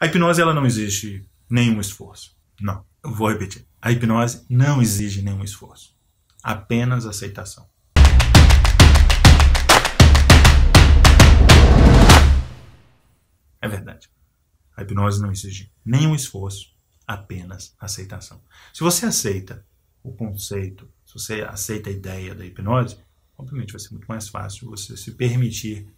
A hipnose ela não exige nenhum esforço. Não. Eu vou repetir. A hipnose não exige nenhum esforço. Apenas aceitação. É verdade. A hipnose não exige nenhum esforço, apenas aceitação. Se você aceita o conceito, se você aceita a ideia da hipnose, obviamente vai ser muito mais fácil você se permitir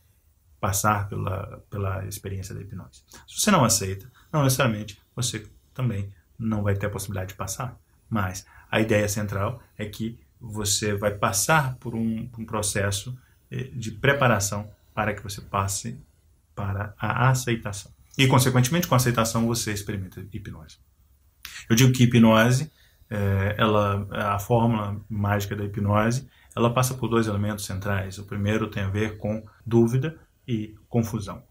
passar pela, pela experiência da hipnose. Se você não aceita, não necessariamente você também não vai ter a possibilidade de passar. Mas a ideia central é que você vai passar por um, um processo eh, de preparação para que você passe para a aceitação. E, consequentemente, com a aceitação, você experimenta hipnose. Eu digo que hipnose, é, ela, a fórmula mágica da hipnose, ela passa por dois elementos centrais. O primeiro tem a ver com dúvida e confusão.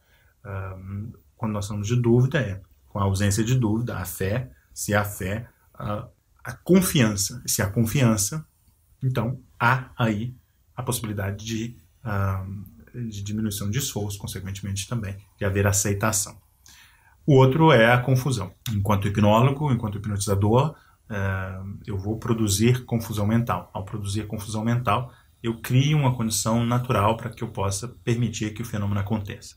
Um, quando nós falamos de dúvida, é com a ausência de dúvida, a fé, se há fé, a, a confiança. Se há confiança, então há aí a possibilidade de, um, de diminuição de esforço, consequentemente também, de haver aceitação. O outro é a confusão. Enquanto hipnólogo, enquanto hipnotizador, eu vou produzir confusão mental. Ao produzir confusão mental, eu crio uma condição natural para que eu possa permitir que o fenômeno aconteça.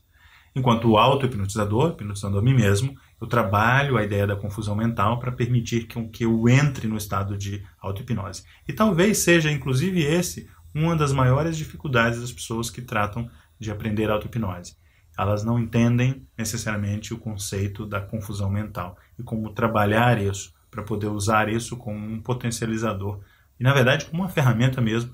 Enquanto auto-hipnotizador, hipnotizando a mim mesmo, eu trabalho a ideia da confusão mental para permitir que, que eu entre no estado de auto-hipnose. E talvez seja, inclusive, esse uma das maiores dificuldades das pessoas que tratam de aprender auto-hipnose. Elas não entendem necessariamente o conceito da confusão mental e como trabalhar isso para poder usar isso como um potencializador e, na verdade, como uma ferramenta mesmo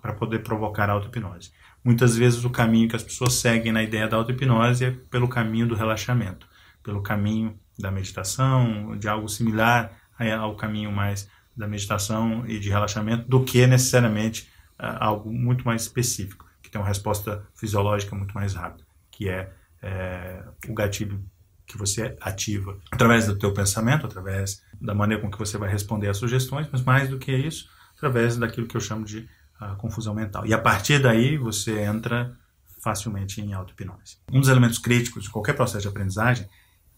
para poder provocar a auto-hipnose. Muitas vezes o caminho que as pessoas seguem na ideia da auto-hipnose é pelo caminho do relaxamento, pelo caminho da meditação, de algo similar ao caminho mais da meditação e de relaxamento, do que necessariamente algo muito mais específico, que tem uma resposta fisiológica muito mais rápida, que é, é o gatilho que você ativa através do teu pensamento, através da maneira com que você vai responder às sugestões, mas mais do que isso, através daquilo que eu chamo de uh, confusão mental. E a partir daí você entra facilmente em auto-hipnose. Um dos elementos críticos de qualquer processo de aprendizagem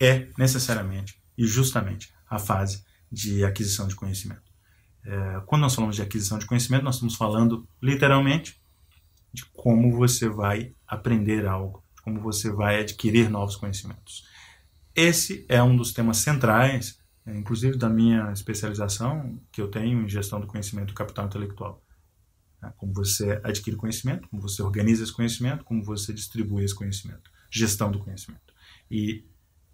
é necessariamente e justamente a fase de aquisição de conhecimento. É, quando nós falamos de aquisição de conhecimento, nós estamos falando literalmente de como você vai aprender algo, de como você vai adquirir novos conhecimentos. Esse é um dos temas centrais, inclusive da minha especialização que eu tenho em gestão do conhecimento do capital intelectual. Né? Como você adquire conhecimento, como você organiza esse conhecimento, como você distribui esse conhecimento, gestão do conhecimento. E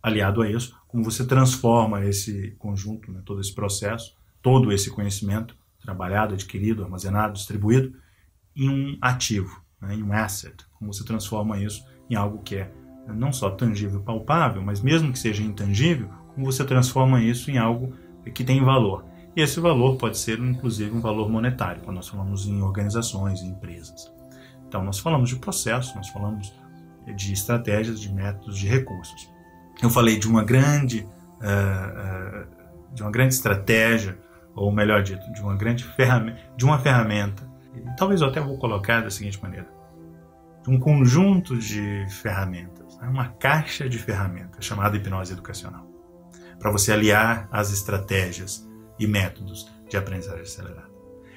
aliado a isso, como você transforma esse conjunto, né, todo esse processo, todo esse conhecimento trabalhado, adquirido, armazenado, distribuído, em um ativo, né, em um asset, como você transforma isso em algo que é não só tangível palpável, mas mesmo que seja intangível, como você transforma isso em algo que tem valor. E esse valor pode ser, inclusive, um valor monetário, quando nós falamos em organizações e empresas. Então, nós falamos de processos, nós falamos de estratégias, de métodos, de recursos. Eu falei de uma grande, uh, uh, de uma grande estratégia, ou melhor dito, de uma grande ferramenta, de uma ferramenta. Talvez eu até vou colocar da seguinte maneira: de um conjunto de ferramentas é uma caixa de ferramentas chamada hipnose educacional, para você aliar as estratégias e métodos de aprendizagem acelerada.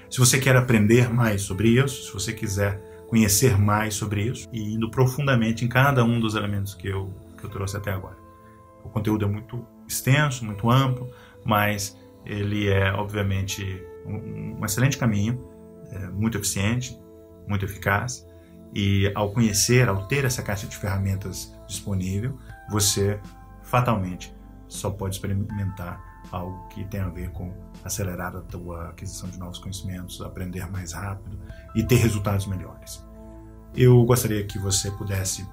Se você quer aprender mais sobre isso, se você quiser conhecer mais sobre isso e indo profundamente em cada um dos elementos que eu, que eu trouxe até agora. O conteúdo é muito extenso, muito amplo, mas ele é, obviamente, um, um excelente caminho, é, muito eficiente, muito eficaz e ao conhecer, ao ter essa caixa de ferramentas disponível, você fatalmente só pode experimentar algo que tem a ver com acelerar a tua aquisição de novos conhecimentos, aprender mais rápido e ter resultados melhores. Eu gostaria que você pudesse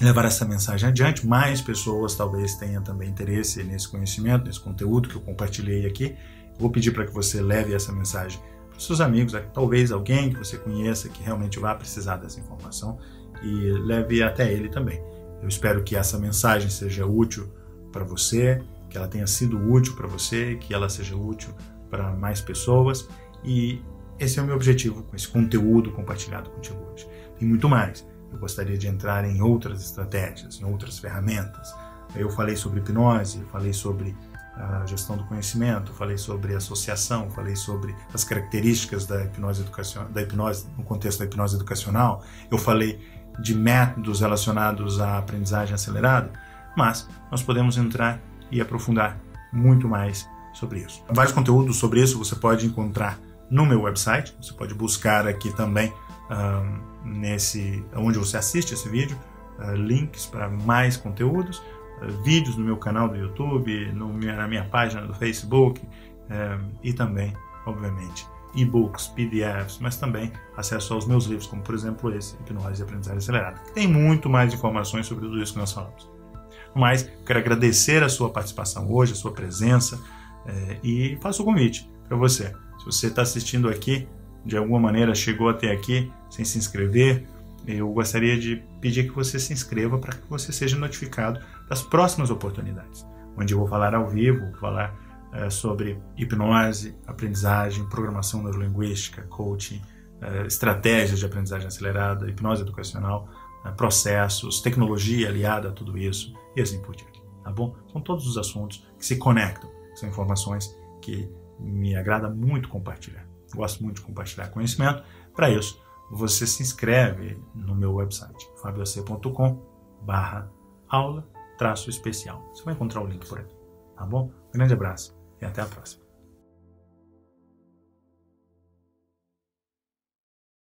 levar essa mensagem adiante, mais pessoas talvez tenham também interesse nesse conhecimento, nesse conteúdo que eu compartilhei aqui. vou pedir para que você leve essa mensagem seus amigos, talvez alguém que você conheça que realmente vá precisar dessa informação e leve até ele também. Eu espero que essa mensagem seja útil para você, que ela tenha sido útil para você, que ela seja útil para mais pessoas e esse é o meu objetivo com esse conteúdo compartilhado contigo hoje. Tem muito mais. Eu gostaria de entrar em outras estratégias, em outras ferramentas, Eu falei sobre hipnose, falei sobre a gestão do conhecimento, falei sobre associação, falei sobre as características da hipnose educacional, da hipnose no contexto da hipnose educacional. Eu falei de métodos relacionados à aprendizagem acelerada, mas nós podemos entrar e aprofundar muito mais sobre isso. Vários conteúdos sobre isso você pode encontrar no meu website. Você pode buscar aqui também um, nesse onde você assiste esse vídeo uh, links para mais conteúdos, uh, vídeos no meu canal do YouTube, no, na minha página do Facebook uh, e também, obviamente, e-books, PDFs, mas também acesso aos meus livros, como por exemplo esse, Hipnose e Aprendizagem Acelerada, tem muito mais informações sobre tudo isso que nós falamos. Mas quero agradecer a sua participação hoje, a sua presença é, e faço o convite para você. Se você está assistindo aqui, de alguma maneira chegou até aqui sem se inscrever, eu gostaria de pedir que você se inscreva para que você seja notificado das próximas oportunidades, onde eu vou falar ao vivo, vou falar é, sobre hipnose, aprendizagem, programação neurolinguística, coaching, é, estratégias de aprendizagem acelerada, hipnose educacional, processos, tecnologia aliada a tudo isso e assim por diante. Tá bom? São todos os assuntos que se conectam, são informações que me agrada muito compartilhar. Gosto muito de compartilhar conhecimento. Para isso, você se inscreve no meu website, fabioc.com barra aula traço especial. Você vai encontrar o link por aí. Tá bom? Um grande abraço e até a próxima.